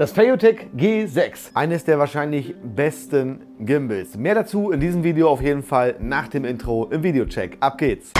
Das Feiyutech G6, eines der wahrscheinlich besten Gimbals. Mehr dazu in diesem Video auf jeden Fall nach dem Intro im Videocheck. Ab geht's!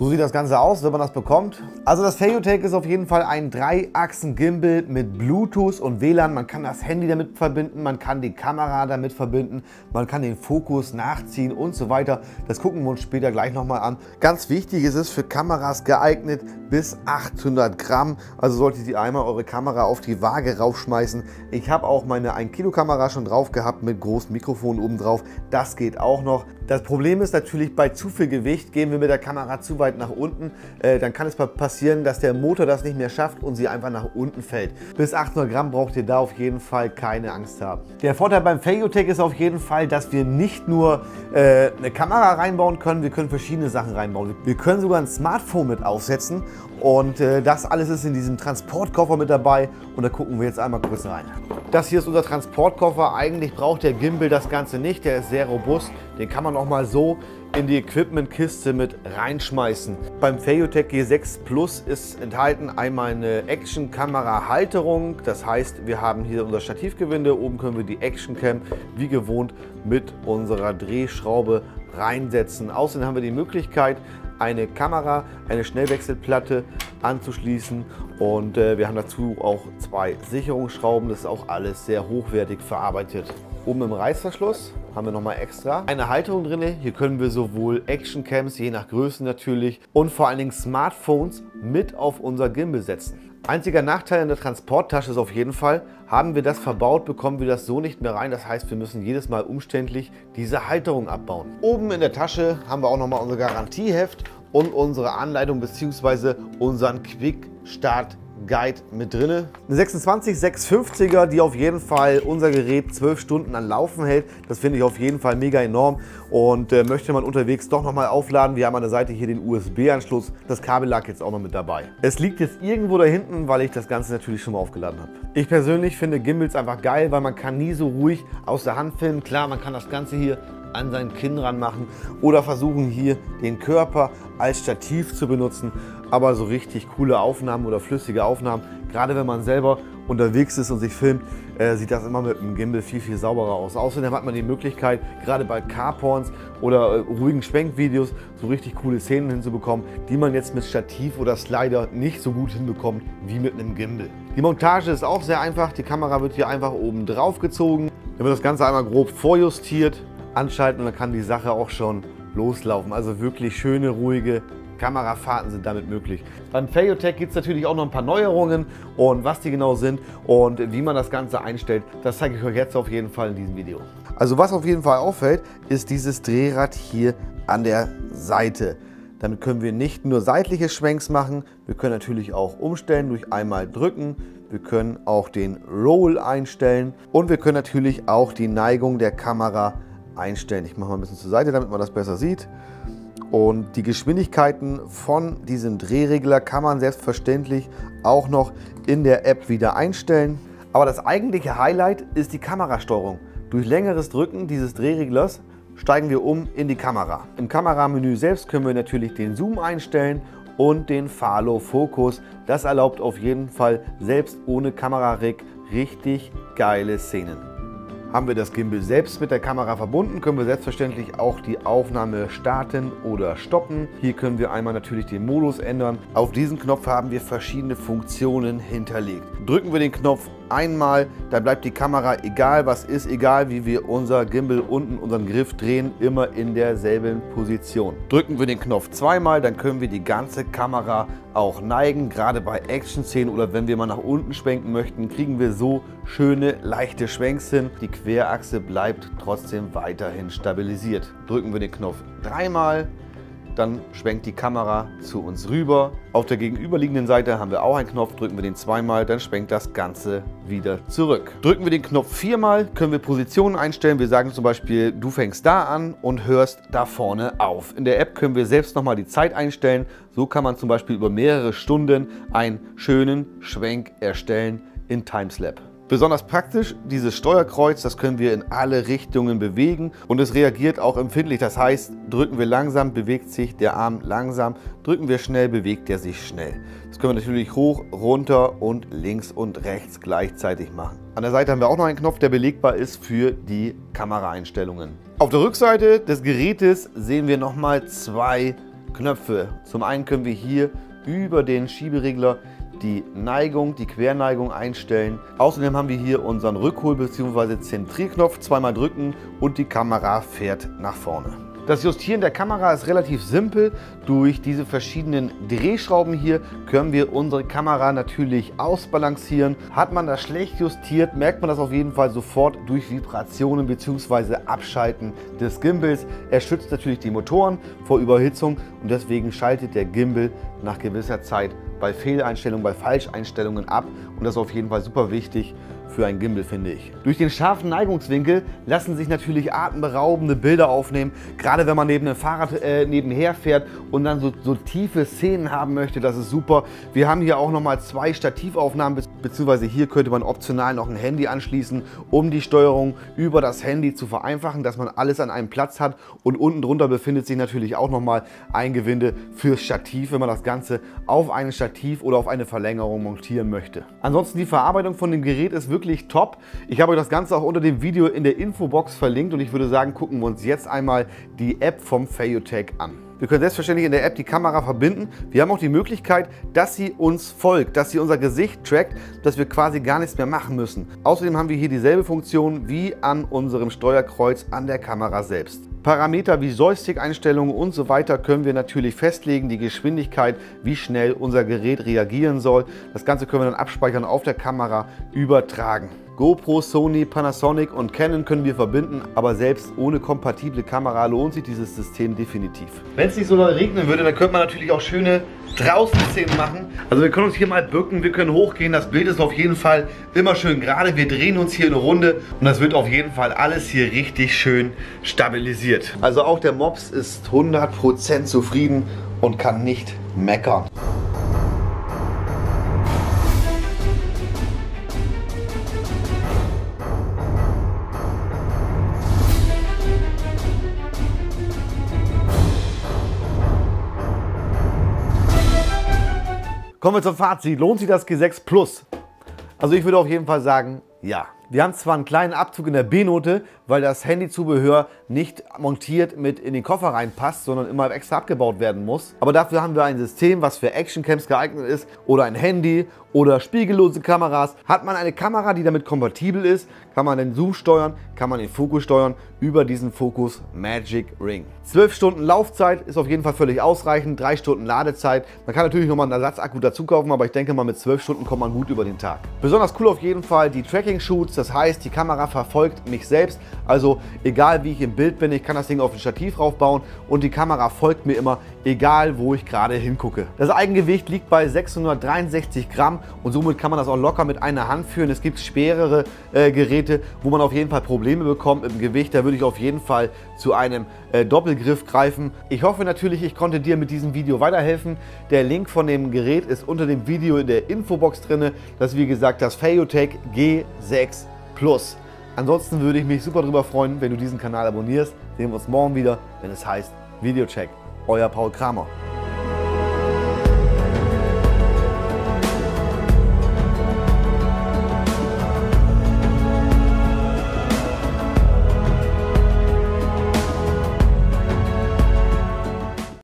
So sieht das Ganze aus, wenn man das bekommt. Also das Feiyutech ist auf jeden Fall ein Dreiachsen-Gimbal mit Bluetooth und WLAN. Man kann das Handy damit verbinden, man kann die Kamera damit verbinden, man kann den Fokus nachziehen und so weiter. Das gucken wir uns später gleich nochmal an. Ganz wichtig ist es für Kameras geeignet bis 800 Gramm. Also solltet ihr einmal eure Kamera auf die Waage raufschmeißen. Ich habe auch meine 1 Kilo Kamera schon drauf gehabt mit großem Mikrofon oben drauf. Das geht auch noch. Das Problem ist natürlich, bei zu viel Gewicht gehen wir mit der Kamera zu weit nach unten. Äh, dann kann es passieren, dass der Motor das nicht mehr schafft und sie einfach nach unten fällt. Bis 800 Gramm braucht ihr da auf jeden Fall keine Angst haben. Der Vorteil beim Feiyutech ist auf jeden Fall, dass wir nicht nur äh, eine Kamera reinbauen können, wir können verschiedene Sachen reinbauen. Wir können sogar ein Smartphone mit aufsetzen und äh, das alles ist in diesem Transportkoffer mit dabei und da gucken wir jetzt einmal kurz rein. Das hier ist unser Transportkoffer. Eigentlich braucht der Gimbal das Ganze nicht, der ist sehr robust. Den kann man auch mal so in die Equipmentkiste mit reinschmeißen. Beim Feiyutech G6 Plus ist enthalten einmal eine Action-Kamera-Halterung. Das heißt, wir haben hier unser Stativgewinde. Oben können wir die Action-Cam wie gewohnt mit unserer Drehschraube reinsetzen. Außerdem haben wir die Möglichkeit, eine Kamera, eine Schnellwechselplatte anzuschließen und äh, wir haben dazu auch zwei Sicherungsschrauben. Das ist auch alles sehr hochwertig verarbeitet. Oben im Reißverschluss haben wir nochmal extra eine Halterung drin. Hier können wir sowohl Actioncams, je nach Größe natürlich, und vor allen Dingen Smartphones mit auf unser Gimbal setzen. Einziger Nachteil in der Transporttasche ist auf jeden Fall, haben wir das verbaut, bekommen wir das so nicht mehr rein. Das heißt, wir müssen jedes Mal umständlich diese Halterung abbauen. Oben in der Tasche haben wir auch nochmal unser Garantieheft und unsere Anleitung bzw. unseren Quick Start Guide mit drin. Eine 26 650er, die auf jeden Fall unser Gerät 12 Stunden an Laufen hält. Das finde ich auf jeden Fall mega enorm und äh, möchte man unterwegs doch nochmal aufladen. Wir haben an der Seite hier den USB-Anschluss. Das Kabel lag jetzt auch noch mit dabei. Es liegt jetzt irgendwo da hinten, weil ich das Ganze natürlich schon mal aufgeladen habe. Ich persönlich finde Gimbals einfach geil, weil man kann nie so ruhig aus der Hand filmen. Klar, man kann das Ganze hier an sein Kinn ranmachen oder versuchen hier den Körper als Stativ zu benutzen. Aber so richtig coole Aufnahmen oder flüssige Aufnahmen, gerade wenn man selber unterwegs ist und sich filmt, äh, sieht das immer mit dem Gimbal viel, viel sauberer aus. Außerdem hat man die Möglichkeit, gerade bei Carporns oder äh, ruhigen Schwenkvideos so richtig coole Szenen hinzubekommen, die man jetzt mit Stativ oder Slider nicht so gut hinbekommt wie mit einem Gimbal. Die Montage ist auch sehr einfach. Die Kamera wird hier einfach oben drauf gezogen. Dann wird das Ganze einmal grob vorjustiert anschalten und dann kann die Sache auch schon loslaufen. Also wirklich schöne, ruhige Kamerafahrten sind damit möglich. Beim Feiyutech gibt es natürlich auch noch ein paar Neuerungen und was die genau sind und wie man das Ganze einstellt, das zeige ich euch jetzt auf jeden Fall in diesem Video. Also was auf jeden Fall auffällt, ist dieses Drehrad hier an der Seite. Damit können wir nicht nur seitliche Schwenks machen, wir können natürlich auch umstellen durch einmal drücken. Wir können auch den Roll einstellen und wir können natürlich auch die Neigung der Kamera einstellen. Ich mache mal ein bisschen zur Seite, damit man das besser sieht. Und die Geschwindigkeiten von diesem Drehregler kann man selbstverständlich auch noch in der App wieder einstellen. Aber das eigentliche Highlight ist die Kamerasteuerung. Durch längeres Drücken dieses Drehreglers steigen wir um in die Kamera. Im Kameramenü selbst können wir natürlich den Zoom einstellen und den Falo Fokus. Das erlaubt auf jeden Fall selbst ohne Kamerarig richtig geile Szenen. Haben wir das Gimbal selbst mit der Kamera verbunden, können wir selbstverständlich auch die Aufnahme starten oder stoppen. Hier können wir einmal natürlich den Modus ändern. Auf diesem Knopf haben wir verschiedene Funktionen hinterlegt. Drücken wir den Knopf einmal, dann bleibt die Kamera, egal was ist, egal wie wir unser Gimbal unten, unseren Griff drehen, immer in derselben Position. Drücken wir den Knopf zweimal, dann können wir die ganze Kamera auch neigen, gerade bei Action-Szenen oder wenn wir mal nach unten schwenken möchten, kriegen wir so schöne, leichte Schwenks hin. Die Querachse bleibt trotzdem weiterhin stabilisiert. Drücken wir den Knopf dreimal, dann schwenkt die Kamera zu uns rüber. Auf der gegenüberliegenden Seite haben wir auch einen Knopf, drücken wir den zweimal, dann schwenkt das Ganze wieder zurück. Drücken wir den Knopf viermal, können wir Positionen einstellen. Wir sagen zum Beispiel, du fängst da an und hörst da vorne auf. In der App können wir selbst nochmal die Zeit einstellen. So kann man zum Beispiel über mehrere Stunden einen schönen Schwenk erstellen in Timeslap. Besonders praktisch, dieses Steuerkreuz, das können wir in alle Richtungen bewegen und es reagiert auch empfindlich. Das heißt, drücken wir langsam, bewegt sich der Arm langsam, drücken wir schnell, bewegt er sich schnell. Das können wir natürlich hoch, runter und links und rechts gleichzeitig machen. An der Seite haben wir auch noch einen Knopf, der belegbar ist für die Kameraeinstellungen. Auf der Rückseite des Gerätes sehen wir nochmal zwei Knöpfe. Zum einen können wir hier über den Schieberegler die Neigung, die Querneigung einstellen. Außerdem haben wir hier unseren Rückhol- bzw. Zentrierknopf. Zweimal drücken und die Kamera fährt nach vorne. Das Justieren der Kamera ist relativ simpel. Durch diese verschiedenen Drehschrauben hier können wir unsere Kamera natürlich ausbalancieren. Hat man das schlecht justiert, merkt man das auf jeden Fall sofort durch Vibrationen bzw. Abschalten des Gimbals. Er schützt natürlich die Motoren vor Überhitzung und deswegen schaltet der Gimbal nach gewisser Zeit bei Fehleinstellungen, bei Falscheinstellungen ab und das ist auf jeden Fall super wichtig für ein Gimbal, finde ich. Durch den scharfen Neigungswinkel lassen sich natürlich atemberaubende Bilder aufnehmen, gerade wenn man neben einem Fahrrad äh, nebenher fährt und dann so, so, tiefe Szenen haben möchte, das ist super. Wir haben hier auch nochmal zwei Stativaufnahmen, beziehungsweise hier könnte man optional noch ein Handy anschließen, um die Steuerung über das Handy zu vereinfachen, dass man alles an einem Platz hat und unten drunter befindet sich natürlich auch nochmal ein Gewinde fürs Stativ, wenn man das Ganze auf ein Stativ oder auf eine Verlängerung montieren möchte. Ansonsten die Verarbeitung von dem Gerät ist wirklich wirklich top. Ich habe euch das Ganze auch unter dem Video in der Infobox verlinkt und ich würde sagen, gucken wir uns jetzt einmal die App vom Fayotech an. Wir können selbstverständlich in der App die Kamera verbinden. Wir haben auch die Möglichkeit, dass sie uns folgt, dass sie unser Gesicht trackt, dass wir quasi gar nichts mehr machen müssen. Außerdem haben wir hier dieselbe Funktion wie an unserem Steuerkreuz an der Kamera selbst. Parameter wie Joystick-Einstellungen und so weiter können wir natürlich festlegen, die Geschwindigkeit, wie schnell unser Gerät reagieren soll. Das Ganze können wir dann abspeichern auf der Kamera übertragen. GoPro, Sony, Panasonic und Canon können wir verbinden, aber selbst ohne kompatible Kamera lohnt sich dieses System definitiv. Wenn es nicht so doll regnen würde, dann könnte man natürlich auch schöne Draußen-Szenen machen. Also wir können uns hier mal bücken, wir können hochgehen, das Bild ist auf jeden Fall immer schön gerade. Wir drehen uns hier eine Runde und das wird auf jeden Fall alles hier richtig schön stabilisiert. Also auch der Mops ist 100% zufrieden und kann nicht meckern. Kommen wir zum Fazit. Lohnt sich das G6 Plus? Also ich würde auf jeden Fall sagen, ja. Wir haben zwar einen kleinen Abzug in der B-Note, weil das Handyzubehör nicht montiert mit in den Koffer reinpasst, sondern immer extra abgebaut werden muss. Aber dafür haben wir ein System, was für Actioncams geeignet ist oder ein Handy oder spiegellose Kameras. Hat man eine Kamera, die damit kompatibel ist, kann man den Zoom steuern, kann man den Fokus steuern über diesen Focus Magic Ring. 12 Stunden Laufzeit ist auf jeden Fall völlig ausreichend, 3 Stunden Ladezeit. Man kann natürlich nochmal einen Ersatzakku dazu kaufen, aber ich denke mal mit 12 Stunden kommt man gut über den Tag. Besonders cool auf jeden Fall die Tracking-Shoots, das heißt die Kamera verfolgt mich selbst. Also egal wie ich im Bild bin, ich kann das Ding auf ein Stativ raufbauen und die Kamera folgt mir immer, egal wo ich gerade hingucke. Das Eigengewicht liegt bei 663 Gramm und somit kann man das auch locker mit einer Hand führen. Es gibt schwerere äh, Geräte, wo man auf jeden Fall Probleme bekommt im Gewicht. Da würde ich auf jeden Fall zu einem äh, Doppelgriff greifen. Ich hoffe natürlich, ich konnte dir mit diesem Video weiterhelfen. Der Link von dem Gerät ist unter dem Video in der Infobox drin. Das ist wie gesagt das Fayotech G6 Plus. Ansonsten würde ich mich super darüber freuen, wenn du diesen Kanal abonnierst. Sehen wir uns morgen wieder, wenn es heißt Videocheck. Euer Paul Kramer.